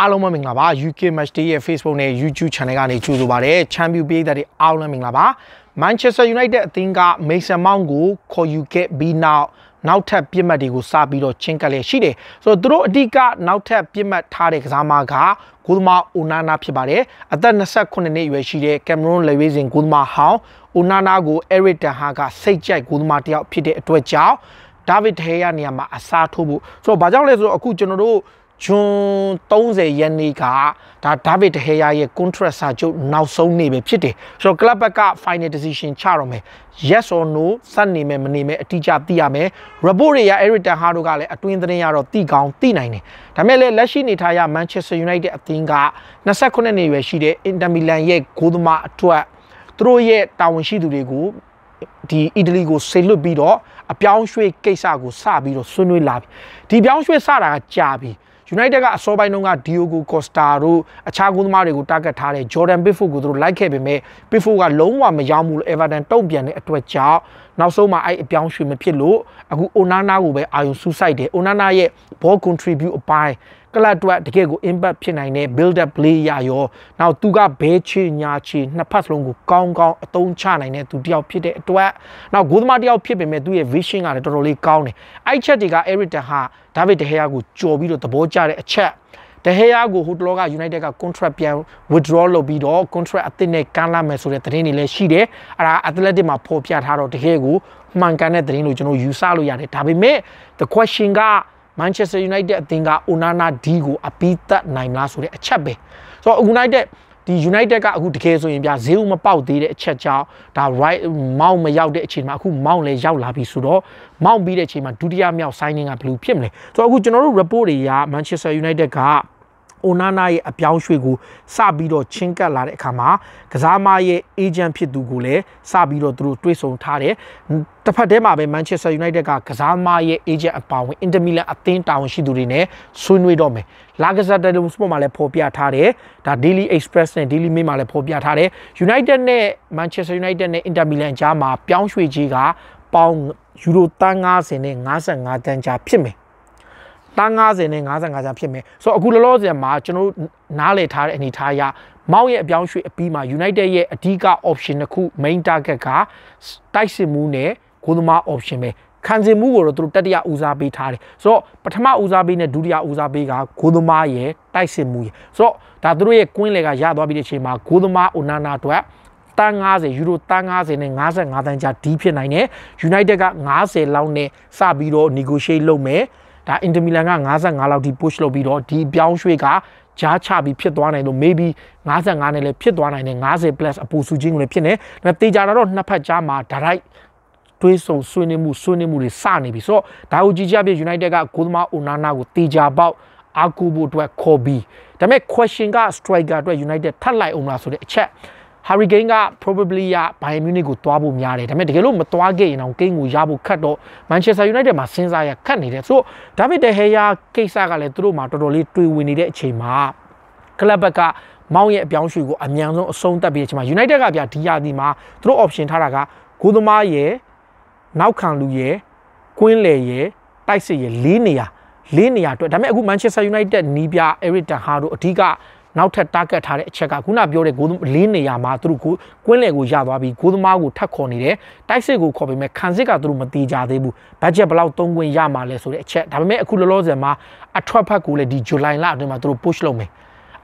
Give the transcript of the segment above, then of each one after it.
အားလုံးပဲမင်္ဂလာပါ UK Match Day ရဲ့ Facebook နဲ့ YouTube Channel ကနေကြိုဆိုပါရစေချန်ပီယံပြည်သက်တွေအားလုံးမင်္ဂလာပါ Manchester United အသင်းက Mason Mount ကိုခေါ်ယူခဲ့ပြီးနောက်နောက်ထပ်ပြစ်မှတ်တွေကိုစပြီးတော့ချင်းကပ်လျက်ရှိတယ်ဆိုတော့သူတို့အဓိကနောက်ထပ်ပြစ်မှတ်ထားတဲ့ကစားမကဂိုးသမားအိုနာနာဖြစ်ပါတယ်အသက်28နှစ်အရွယ်ရှိတဲ့ကင်မရွန်လေဝေးစင်ဂိုးသမားဟောင်းအိုနာနာကို Eric Ten Hag ကစိတ်ကြိုက်ဂိုးသမားတယောက်ဖြစ်တဲ့အတွက်ကြောင့်ဒါဗစ်ဟေယာနေရာမှာအစားထိုးဖို့ဆိုတော့ဘာကြောင့်လဲဆိုတော့အခုကျွန်တော်တို့ ဂျွန်30ရက်နေ့ကဒါဒါဗစ်ဟေယာရဲ့ contract စာချုပ်နောက်ဆုံးနေ့ပဲဖြစ်တယ်ဆိုတော့ club ဘက်က final decision ချတော့မယ် yes or no စနေမယ်မနေမယ်အတိအကျသိရမယ် report တွေရ Eric Ten Hag တို့ကလည်းအတွင်းသတင်းရတော့သိကောင်းသိနိုင်တယ်ဒါပေမဲ့လည်းလက်ရှိနေထားရ Manchester United အသင်းက29နှစ်ရွယ်ရှိတဲ့ Inter Milan ရဲ့ဂိုးသမားအတွက်သူတို့ရဲ့တာဝန်ရှိသူတွေကိုဒီအီတလီကိုဆေလွတ်ပြီးတော့အပြောင်းရွှေ့ကိစ္စကိုစပြီးတော့ဆွေးနွေးလာပြီဒီပြောင်းရွှေ့စတာကကြာပြီ United ကအစောပိုင်းတုန်းက Diogo Costa တို့အခြားကုသမားတွေကို target ထားတဲ့ Jordan Pickford ကိုသူတို့လိုက်ခဲ့ပေမဲ့ Pickford ကလုံးဝမရောက်ဘူးလို့ Everton တုံ့ပြန်တဲ့အတွက်ကြောင့် နောက်ဆုံးမှာအဲ့အပြောင်းရွှေ့မဖြစ်လို့အခု Onana ကိုပဲအာရုံစူးစိုက်တယ် Onana ရဲ့ ball contribute အပိုင်းကလပ်အတွက်တကယ်ကို impact ဖြစ်နိုင်တဲ့ build up play ရရောနောက်သူကဘဲချေညာချေနှစ်ဖက်စလုံးကိုကောင်းကောင်းအသုံးချနိုင်တဲ့သူတယောက်ဖြစ်တဲ့အတွက်နောက်ဂိုးသမားတယောက်ဖြစ်ပေမဲ့သူရဲ့ vision ကလည်းတော်တော်လေးကောင်းတယ်အဲ့ချက်တွေက Eric Ten Hag ဒါဗစ်ဒဟေယာကိုကြော်ပြီးတော့သဘောကျတဲ့အချက် ဒဟေယာကိုဟိုတလောက United က contract ပြန် withdraw လုပ်ပြီးတော့ contract အသစ်နဲ့ကမ်းလာမယ်ဆိုတဲ့သတင်းတွေလည်းရှိတယ်အဲ့ဒါ Athletic မှာဖော်ပြထားတော့တကယ်ကိုမှန်ကန်တဲ့သတင်းလို့ကျွန်တော်ယူဆလို့ရတယ်ဒါပေမဲ့ the question က Manchester United အသင်းက Onana D ကိုအပီးသက်နိုင်လားဆိုတဲ့အချက်ပဲဆိုတော့ United ဒီ United ကအခုတကယ်ဆိုရင်ပြဈေးဦးမပေါက်သေးတဲ့အချက်ကြောင့်ဒါ right မောင်းမရောက်တဲ့အချိန်မှာအခုမောင်းလည်းရောက်လာပြီဆိုတော့မောင်းပြီးတဲ့အချိန်မှာဒုတိယမြောက် signing ကဘယ်လိုဖြစ်မလဲဆိုတော့အခုကျွန်တော်တို့ report တွေရ Manchester United က အိုနာနာရဲ့အပြောင်းရွှေ့ကိုစပြီးတော့ချင်းကပ်လာတဲ့အခါမှာကစားမရဲ့ agent ဖြစ်သူကိုလည်းစပြီးတော့သူတို့တွေးဆုံထားတယ်တစ်ဖက်တည်းမှာပဲ Manchester United ကကစားမရဲ့ agent အပါဝင် Inter Milan အသင်းတာဝန်ရှိသူတွေနဲ့ဆွေးနွေးတော့မယ်လာကစားတယ်လို့စပေါ်မှာလည်းဖော်ပြထားတယ်ဒါ Daily Express နဲ့ Daily Mail မှာလည်းဖော်ပြထားတယ် United နဲ့ Manchester United နဲ့ Inter Milan ကြားမှာပြောင်းရွှေ့ကြီးကပေါင်ယူရိုတန်း90နဲ့55တန်းကြားဖြစ်မယ် တန်း90နဲ့55ကျဖြစ်မယ်ဆိုတော့အခုလောလောဆယ်မှာကျွန်တော်တို့နားလည်ထားတဲ့အနေထားအရမောက်ရဲ့အပြောင်းရွှေ့အပြီးမှာ United ရဲ့အဓိက option တစ်ခု main target ကတိုက်စစ်မှုနဲ့ဂိုးသမား option ပဲခံစင်မှုကိုတော့သူတို့တတိယဦးစားပေးထားတယ်ဆိုတော့ပထမဦးစားပေးနဲ့ဒုတိယဦးစားပေးကဂိုးသမားရဲ့တိုက်စစ်မှုရဲ့ဆိုတော့ဒါသူတို့ရဲ့ကွင်းလေကရသွားပြီးတဲ့အချိန်မှာဂိုးသမားအိုနာနာအတွက်တန်း90ယူရိုတန်း90နဲ့55တန်းကြားဒီဖြစ်နိုင်တယ် United က90လောက်နဲ့စပြီးတော့ negotiate လုပ်မယ် ဒါ Inter Milan က55လောက်ထိ push လုပ်ပြီးတော့ဒီပြောင်းရွှေ့ကကြားချပြီးဖြစ်သွားနိုင်လို့ maybe 55နဲ့လည်းဖြစ်သွားနိုင်တယ်50 plus အပူစုချင်းကိုလည်းဖြစ်နေဒါပေမဲ့တေချာတော့နှစ်ဖက်ကြားမှာ direct တွေးဆုံဆွေးနွေးမှုဆွေးနွေးမှုတွေစနေပြီဆိုတော့ဒါကိုကြည့်ကြပြ United ကဂိုးသမားအိုနာနာကိုတေချာပေါက်အာကူဖို့အတွက်ခေါ်ပြီးဒါပေမဲ့ question က striker အတွက် United ထပ်လိုက်အောင်လားဆိုတဲ့အချက် Hurricane က probably ရ Bayern Munich ကိုတွားဖို့များတယ်ဒါပေမဲ့တကယ်လို့မတွားခဲ့ရင်တော့ကိန်းကိုရဖို့ခတ်တော့ Manchester United မှာစဉ်းစားရခတ်နေတယ်ဆိုတော့ဒါပေမဲ့တဟေယာကိစ္စကလည်းသူတို့မှာတော်တော်လေးတွေ့ဝင်နေတဲ့အချိန်မှာကလပ်ဘက်ကမောင်းရဲ့အပြောင်းရွှေ့ကိုအမြန်ဆုံးအဆုံးသတ်ပြီးတဲ့အချိန်မှာ United ကပြဒီယာဒီမှာသူတို့ option ထားတာကဂိုးသမားရဲ့နောက်ခံလူရဲ့ကွင်းလေရဲ့တိုက်စစ်ရဲ့၄နေရာ၄နေရာအတွက်ဒါပေမဲ့အခု Manchester United နီးပြ Eric Ten Hag တို့အဓိက နောက်ထပ် target ထားတဲ့အချက်ကခုနပြောတဲ့ဂိုးလေးနေရာမှာသူတို့ကိုကွင်းလယ်ကိုရသွားပြီးဂိုးသမားကိုထပ်ခေါ်နေတယ်တိုက်စစ်ကိုခေါ်ပေမဲ့ခံစစ်ကသူတို့မတီးကြသေးဘူးဘတ်ဂျက်ဘယ်လောက်သုံးခွင့်ရမှာလဲဆိုတဲ့အချက်ဒါပေမဲ့အခုလောလောဆယ်မှာအထွက်ဖက်ကိုလည်းဒီဇူလိုင်လအတွင်းမှာသူတို့ push လုပ်မယ်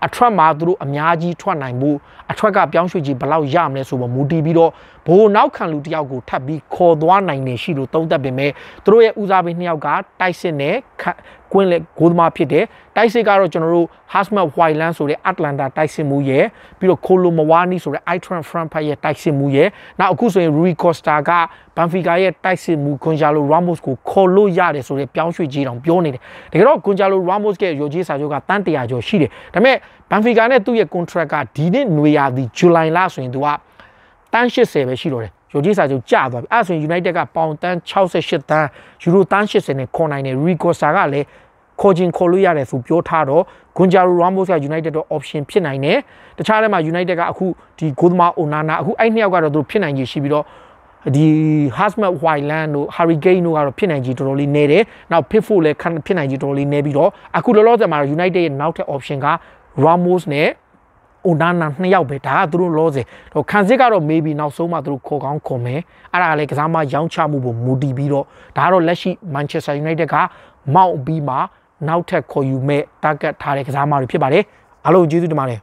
အထွက်မှာသူတို့အများကြီးထွက်နိုင်မှုအထွက်ကပြောင်းရွှေ့ကြီးဘယ်လောက်ရမလဲဆိုတော့မူတည်ပြီးတော့ဘိုးနောက်ခံလူတယောက်ကိုထပ်ပြီးခေါ်သွားနိုင်နေရှိလို့သုံးသပ်ပေမဲ့သူတို့ရဲ့ဦးစားပေးနှစ်ယောက်ကတိုက်စစ်နဲ့ကွင်းလေဂိုးသမားဖြစ်တယ်တိုက်စစ်ကတော့ကျွန်တော်တို့ Hasmat Whiteland ဆိုတဲ့ Atlanta တိုက်စစ်မှုရဲ့ပြီးတော့ Kolo Muani ဆိုတဲ့ Itran Frankfurt ရဲ့တိုက်စစ်မှုရဲ့နောက်အခုဆိုရင် Rui Costa က Benfica ရဲ့တိုက်စစ်မှု Gonzalo Ramos ကိုခေါ်လို့ရတယ်ဆိုတဲ့ပြောင်းရွှေ့ကြီးတောင်ပြောနေတယ်တကယ်တော့ Gonzalo Ramos ရဲ့ရော်ကြီးစာချုပ်ကတန်းတရာကျော်ရှိတယ်ဒါပေမဲ့ Benfica နဲ့သူ့ရဲ့ contract ကဒီနှစ်နွေရာသီဇူလိုင်လဆိုရင်သူကတန်း80ပဲရှိတော့တယ် ရိုကြီးစာချုပ်ကျသွားပြီအဲ့ဆိုရင် United ကပေါင်တန်း68တန်းယူရိုတန်း80နဲ့ခေါ်နိုင်တယ် Ricosa ကလည်းခေါ်ခြင်းခေါ်လို့ရတယ်ဆိုပြောထားတော့ Gonzalo Ramos က United တော့ option ဖြစ်နိုင်တယ်တခြားထဲမှာ United ကအခုဒီ Godma Onana အခုအဲ့နှစ်ယောက်ကတော့သူဖြစ်နိုင်ကြီးရှိပြီးတော့ဒီ Hasmat Wildland တို့ Hurricane တို့ကတော့ဖြစ်နိုင်ကြီးတော်တော်လေးနေတယ်နောက် Pitfall လည်းဖြစ်နိုင်ကြီးတော်တော်လေးနေပြီးတော့အခုလောလောဆယ်မှာ United ရဲ့နောက်ထပ် option က Ramos နဲ့ Onana နှစ်ယောက်ပဲဒါကသူတို့လောဆယ်တော့ခံစစ်ကတော့ maybe နောက်ဆုံးမှသူတို့ခေါ်ကောင်းခေါ်မယ်အဲ့ဒါကလည်းကစားမရောင်းချမှုပုံမူတည်ပြီးတော့ဒါကတော့လက်ရှိ Manchester United ကမောက်ပြီးမှနောက်ထပ်ခေါ်ယူမဲ့ target ထားတဲ့ကစားမတွေဖြစ်ပါတယ်အားလုံးကျေးဇူးတင်ပါတယ်